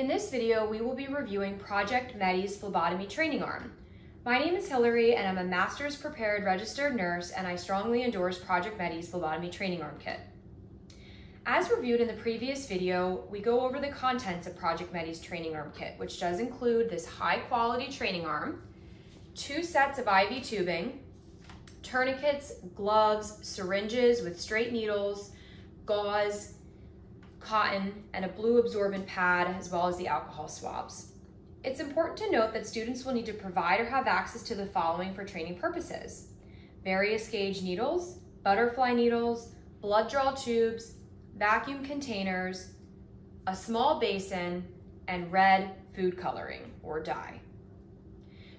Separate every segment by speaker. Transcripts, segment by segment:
Speaker 1: In this video, we will be reviewing Project Medi's phlebotomy training arm. My name is Hillary and I'm a master's prepared registered nurse and I strongly endorse Project Medi's phlebotomy training arm kit. As reviewed in the previous video, we go over the contents of Project Medi's training arm kit, which does include this high quality training arm, two sets of IV tubing, tourniquets, gloves, syringes with straight needles, gauze, cotton, and a blue absorbent pad, as well as the alcohol swabs. It's important to note that students will need to provide or have access to the following for training purposes. Various gauge needles, butterfly needles, blood draw tubes, vacuum containers, a small basin, and red food coloring or dye.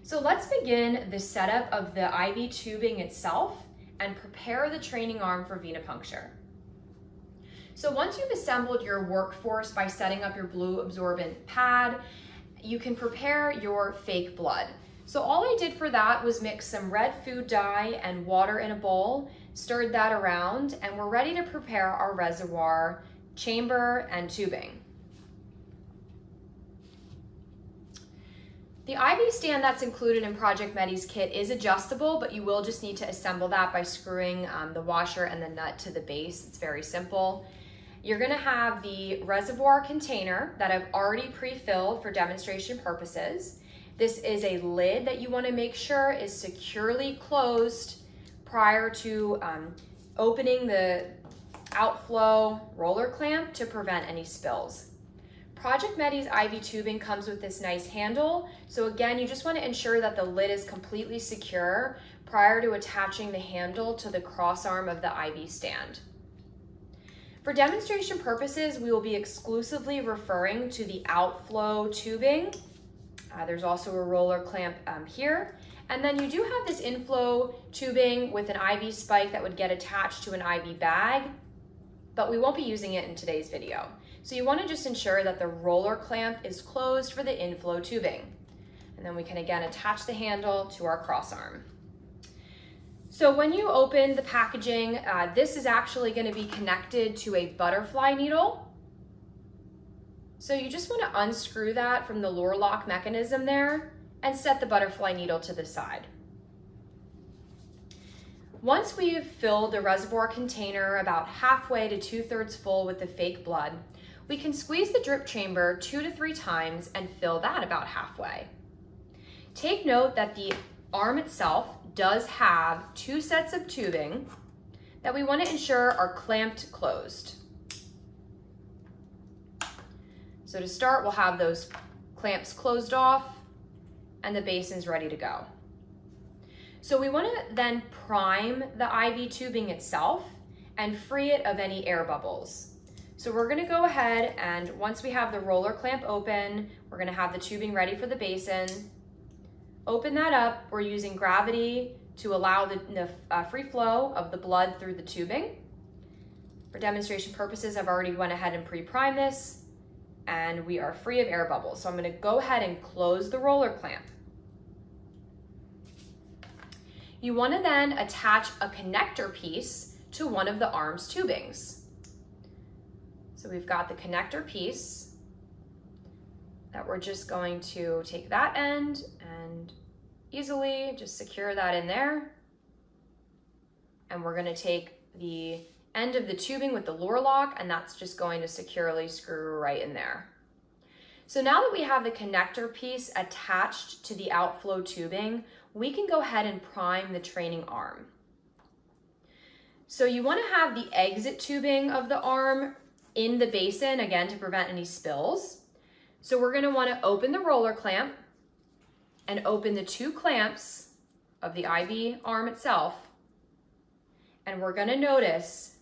Speaker 1: So let's begin the setup of the IV tubing itself and prepare the training arm for venipuncture. So once you've assembled your workforce by setting up your blue absorbent pad, you can prepare your fake blood. So all I did for that was mix some red food dye and water in a bowl, stirred that around, and we're ready to prepare our reservoir, chamber, and tubing. The IV stand that's included in Project Medi's kit is adjustable, but you will just need to assemble that by screwing um, the washer and the nut to the base. It's very simple. You're gonna have the reservoir container that I've already pre-filled for demonstration purposes. This is a lid that you wanna make sure is securely closed prior to um, opening the outflow roller clamp to prevent any spills. Project Medi's IV tubing comes with this nice handle. So again, you just wanna ensure that the lid is completely secure prior to attaching the handle to the cross arm of the IV stand. For demonstration purposes, we will be exclusively referring to the outflow tubing. Uh, there's also a roller clamp um, here. And then you do have this inflow tubing with an IV spike that would get attached to an IV bag, but we won't be using it in today's video. So you wanna just ensure that the roller clamp is closed for the inflow tubing. And then we can again attach the handle to our cross arm. So when you open the packaging, uh, this is actually gonna be connected to a butterfly needle. So you just wanna unscrew that from the Luer lock mechanism there and set the butterfly needle to the side. Once we've filled the reservoir container about halfway to two thirds full with the fake blood, we can squeeze the drip chamber two to three times and fill that about halfway. Take note that the arm itself does have two sets of tubing that we want to ensure are clamped closed. So to start, we'll have those clamps closed off and the basin's ready to go. So we want to then prime the IV tubing itself and free it of any air bubbles. So we're gonna go ahead and once we have the roller clamp open, we're gonna have the tubing ready for the basin, Open that up. We're using gravity to allow the, the uh, free flow of the blood through the tubing. For demonstration purposes, I've already went ahead and pre-primed this and we are free of air bubbles. So I'm gonna go ahead and close the roller clamp. You wanna then attach a connector piece to one of the arm's tubings. So we've got the connector piece that we're just going to take that end easily just secure that in there. And we're gonna take the end of the tubing with the Luer lock and that's just going to securely screw right in there. So now that we have the connector piece attached to the outflow tubing, we can go ahead and prime the training arm. So you wanna have the exit tubing of the arm in the basin, again, to prevent any spills. So we're gonna wanna open the roller clamp and open the two clamps of the IV arm itself. And we're gonna notice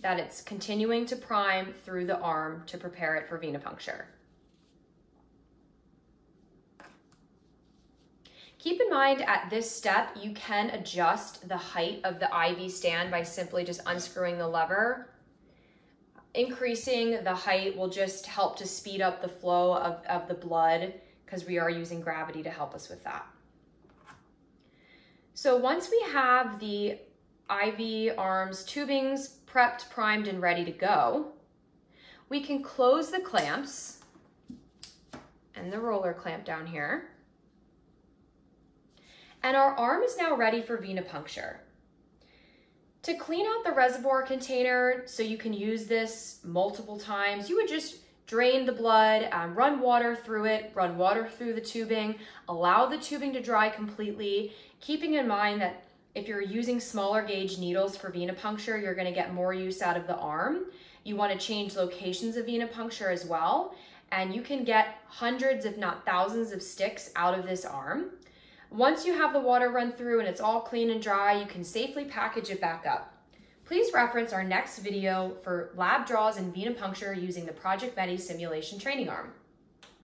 Speaker 1: that it's continuing to prime through the arm to prepare it for venipuncture. Keep in mind at this step, you can adjust the height of the IV stand by simply just unscrewing the lever. Increasing the height will just help to speed up the flow of, of the blood because we are using gravity to help us with that. So once we have the IV arms tubings prepped, primed, and ready to go, we can close the clamps and the roller clamp down here. And our arm is now ready for venipuncture. To clean out the reservoir container so you can use this multiple times, you would just drain the blood, um, run water through it, run water through the tubing, allow the tubing to dry completely, keeping in mind that if you're using smaller gauge needles for venipuncture, you're gonna get more use out of the arm. You wanna change locations of venipuncture as well, and you can get hundreds, if not thousands of sticks out of this arm. Once you have the water run through and it's all clean and dry, you can safely package it back up. Please reference our next video for lab draws and venipuncture using the Project Medi simulation training arm.